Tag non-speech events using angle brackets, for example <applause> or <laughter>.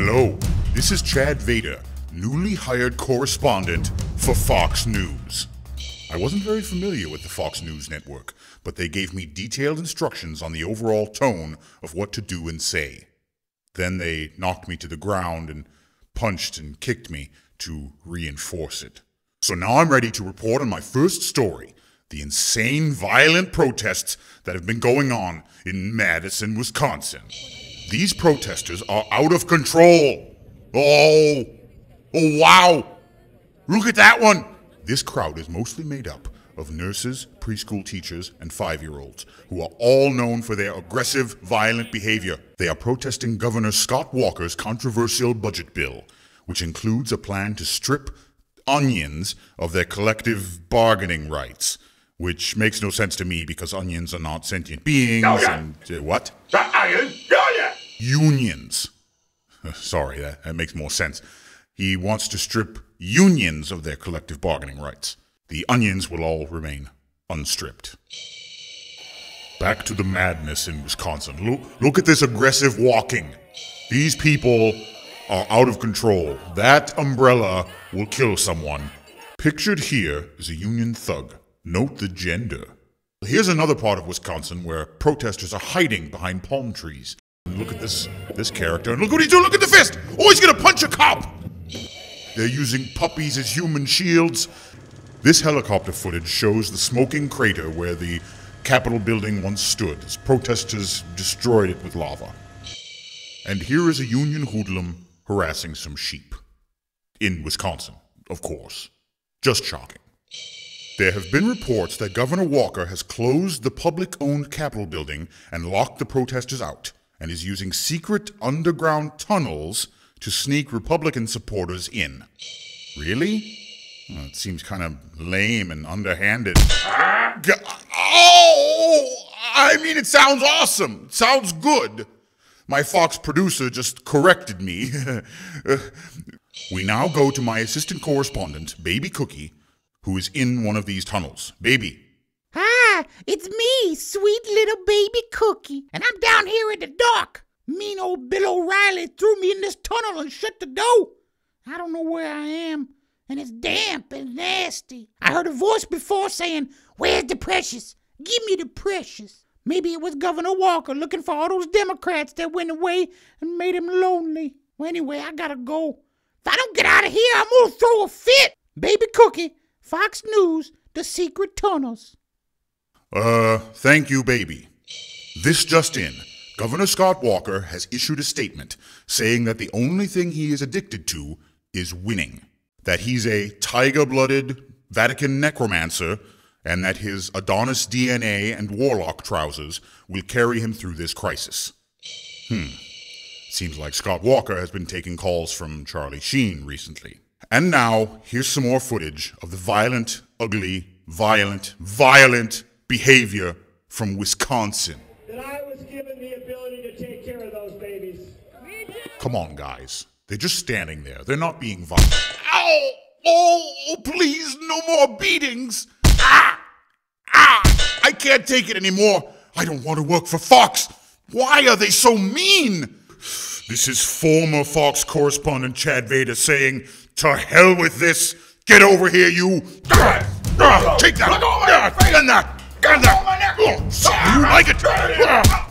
Hello, this is Chad Vader, newly hired correspondent for Fox News. I wasn't very familiar with the Fox News network, but they gave me detailed instructions on the overall tone of what to do and say. Then they knocked me to the ground and punched and kicked me to reinforce it. So now I'm ready to report on my first story the insane, violent protests that have been going on in Madison, Wisconsin. These protesters are out of control. Oh, oh, wow. Look at that one. This crowd is mostly made up of nurses, preschool teachers, and five year olds, who are all known for their aggressive, violent behavior. They are protesting Governor Scott Walker's controversial budget bill, which includes a plan to strip onions of their collective bargaining rights which makes no sense to me because onions are not sentient beings Oh, yeah. and uh, what? The iron yeah. Unions. <laughs> Sorry, that, that makes more sense. He wants to strip unions of their collective bargaining rights. The onions will all remain unstripped. Back to the madness in Wisconsin. Look, look at this aggressive walking. These people are out of control. That umbrella will kill someone. Pictured here is a Union thug. Note the gender. Here's another part of Wisconsin where protesters are hiding behind palm trees. Look at this this character, and look what he's doing. Look at the fist. Oh, he's gonna punch a cop. They're using puppies as human shields. This helicopter footage shows the smoking crater where the Capitol building once stood as protesters destroyed it with lava. And here is a Union hoodlum harassing some sheep. In Wisconsin, of course. Just shocking. There have been reports that Governor Walker has closed the public owned Capitol building and locked the protesters out, and is using secret underground tunnels to sneak Republican supporters in. Really? Well, it seems kind of lame and underhanded. G- Oh! I mean, it sounds awesome. It sounds good. My Fox producer just corrected me. <laughs> we now go to my assistant correspondent, Baby Cookie, who is in one of these tunnels. Baby. It's me, sweet little baby Cookie, and I'm down here in the dark. Mean old Bill O'Reilly threw me in this tunnel and shut the door. I don't know where I am, and it's damp and nasty. I heard a voice before saying, Where's the precious? Give me the precious. Maybe it was Governor Walker looking for all those Democrats that went away and made him lonely. Well, anyway, I gotta go. If I don't get out of here, I'm gonna throw a fit. Baby Cookie, Fox News, The Secret Tunnels. Uh, thank you, baby. This just in. Governor Scott Walker has issued a statement saying that the only thing he is addicted to is winning. That he's a tiger blooded Vatican necromancer, and that his Adonis DNA and warlock trousers will carry him through this crisis. Hmm. Seems like Scott Walker has been taking calls from Charlie Sheen recently. And now, here's some more footage of the violent, ugly, violent, violent behavior from Wisconsin. that I was given the ability to take care of those babies. Come on, guys. They're just standing there. They're not being violent. Ow! Oh, please, no more beatings! Ah! Ah! I can't take it anymore. I don't want to work for Fox. Why are they so mean? This is former Fox correspondent Chad Vader saying, To hell with this. Get over here, you. Ah! Ah! Take that. Let go of my Ah! face. That. Get Let go of my that. neck. Oh, you like it?